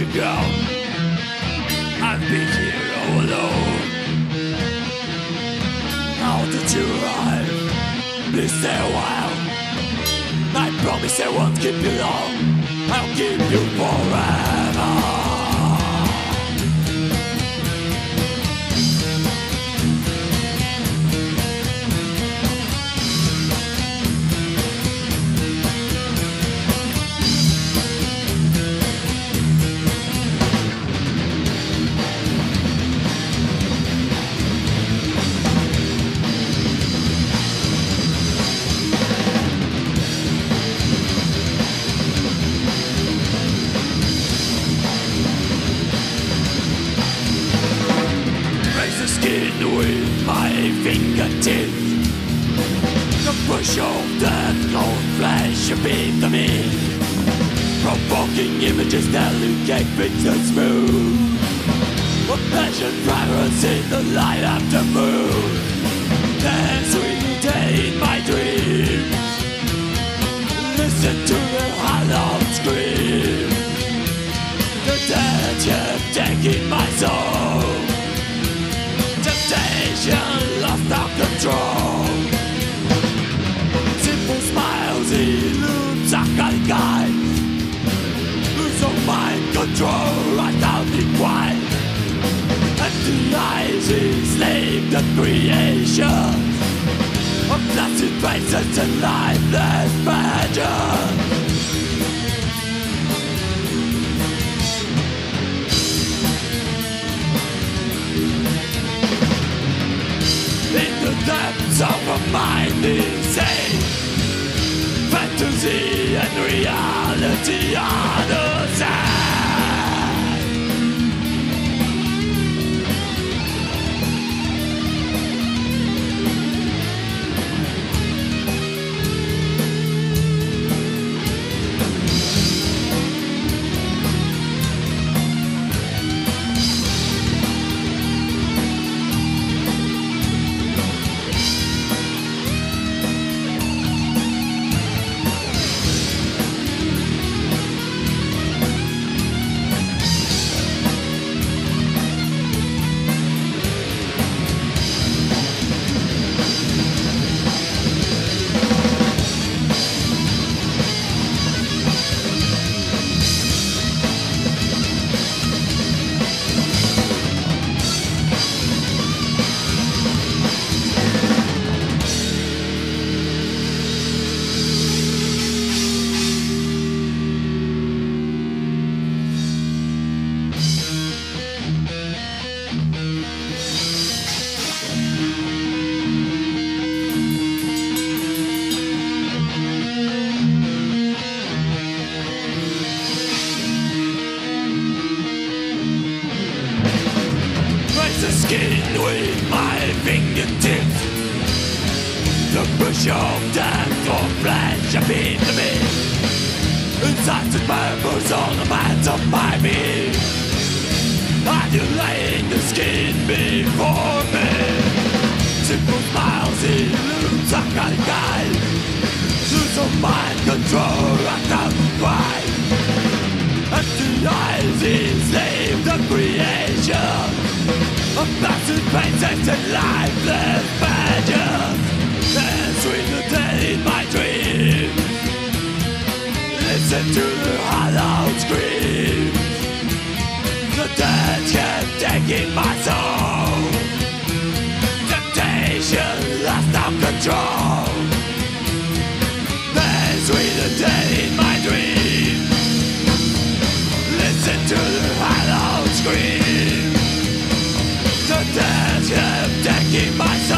you go. I've been here all alone. How did you arrive? Please stay a while. I promise I won't keep you long. I'll keep you forever. With my fingertips. The push of that cold flesh beneath the me. Provoking images delicate pixels smooth. A passion drivers in the light of the moon. Dance with me in my dreams. Listen to control. Simple smiles elude Sakari guide. Lose of mind control in white. And the eyes enslaved the creation of blasted faces and lifeless mind insane. Fantasy and reality are the with my fingertips. The push of death or flesh appeared to me. The purpose on the mats of my being. Adulating the skin before me. Simple smiles elude Sakari guide. Lose of of massive and lifeless badges. Dance with the dead in my dreams. Listen to the hollow scream. The dead kept taking my soul. to taking myself